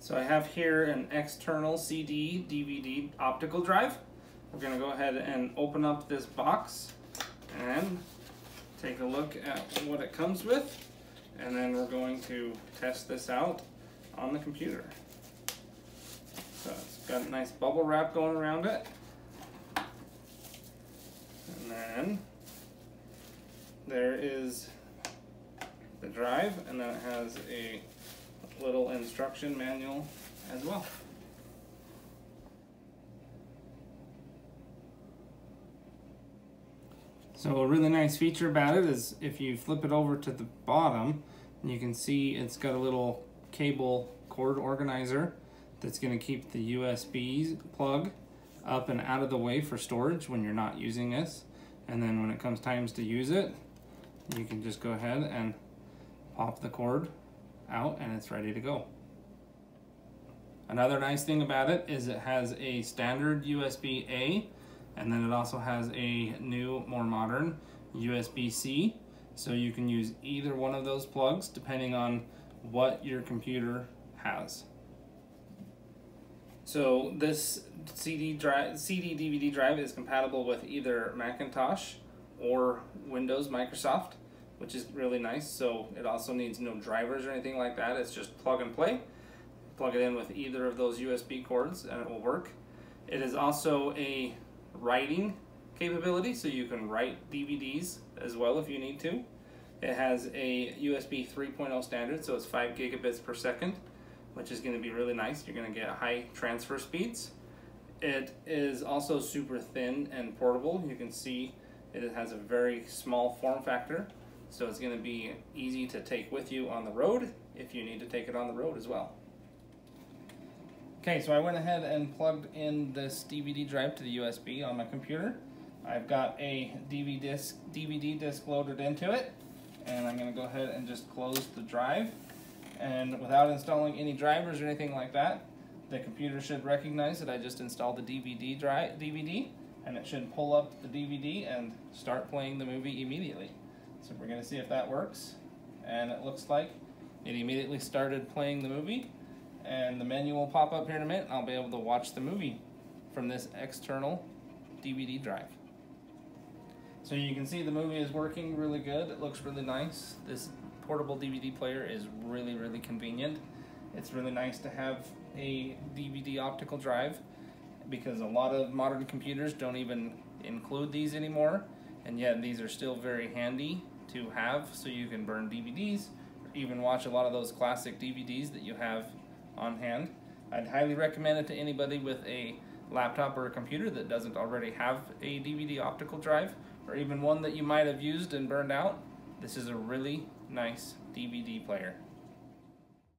So I have here an external CD DVD optical drive. We're gonna go ahead and open up this box and take a look at what it comes with. And then we're going to test this out on the computer. So it's got a nice bubble wrap going around it. And then there is the drive and then it has a little instruction manual as well. So a really nice feature about it is if you flip it over to the bottom, you can see it's got a little cable cord organizer that's going to keep the USB plug up and out of the way for storage when you're not using this. And then when it comes times to use it, you can just go ahead and pop the cord out and it's ready to go. Another nice thing about it is it has a standard USB-A and then it also has a new, more modern USB-C. So you can use either one of those plugs depending on what your computer has. So this CD drive, CD DVD drive is compatible with either Macintosh or Windows Microsoft which is really nice. So it also needs no drivers or anything like that. It's just plug and play. Plug it in with either of those USB cords and it will work. It is also a writing capability, so you can write DVDs as well if you need to. It has a USB 3.0 standard, so it's 5 gigabits per second, which is going to be really nice. You're going to get high transfer speeds. It is also super thin and portable. You can see it has a very small form factor, so it's going to be easy to take with you on the road if you need to take it on the road as well. Okay, so I went ahead and plugged in this DVD drive to the USB on my computer. I've got a DVD disc, DVD disc loaded into it, and I'm going to go ahead and just close the drive. And without installing any drivers or anything like that, the computer should recognize that I just installed the DVD drive, DVD, and it should pull up the DVD and start playing the movie immediately. So we're going to see if that works. And it looks like it immediately started playing the movie. And the menu will pop up here in a minute. I'll be able to watch the movie from this external DVD drive. So you can see the movie is working really good. It looks really nice. This portable DVD player is really, really convenient. It's really nice to have a DVD optical drive because a lot of modern computers don't even include these anymore and yet these are still very handy to have so you can burn DVDs or even watch a lot of those classic DVDs that you have on hand. I'd highly recommend it to anybody with a laptop or a computer that doesn't already have a DVD optical drive or even one that you might have used and burned out. This is a really nice DVD player.